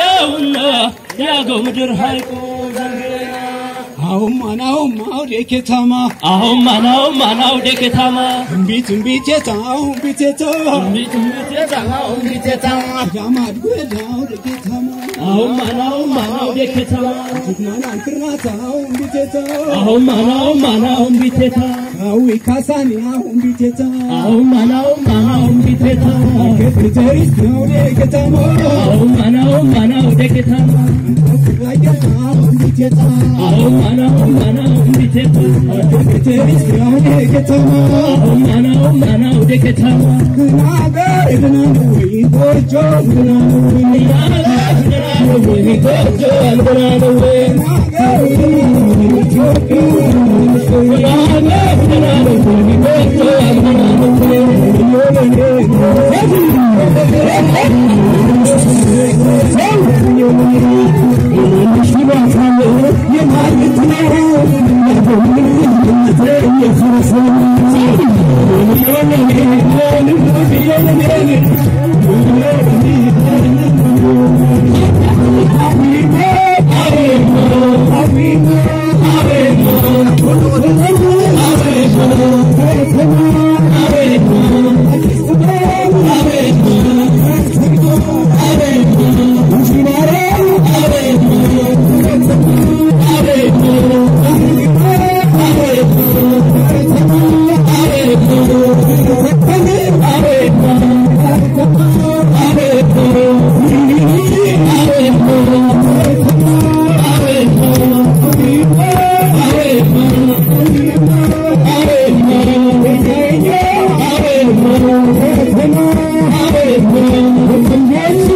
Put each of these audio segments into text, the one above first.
ያውና ያገው ምድር ሀይቁ አሁን ማናው ማውዴ ከተማ አሁን ደከታማ እምቢት እምቢት ዳማድ አሁን አዊ ማናው ማናው እምቢት የታ ከፍተሪስ ነው ደከተማ አሁን ማናው ማናው ደከታማ ራያታው እምቢት የታው አሁን ማናው ማናው እምቢት የታ ከፍተሪስ ነው ደከተማ አሁን ማናው ማናው ደከታማ ናገር ግናኑ ጎጆ ግናኑ Thank you.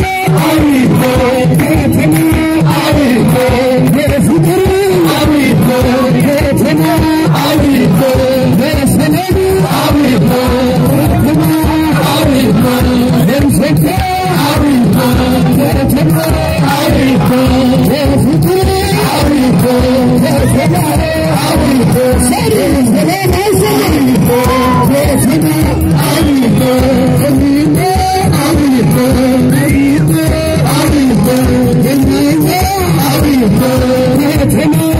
Amen.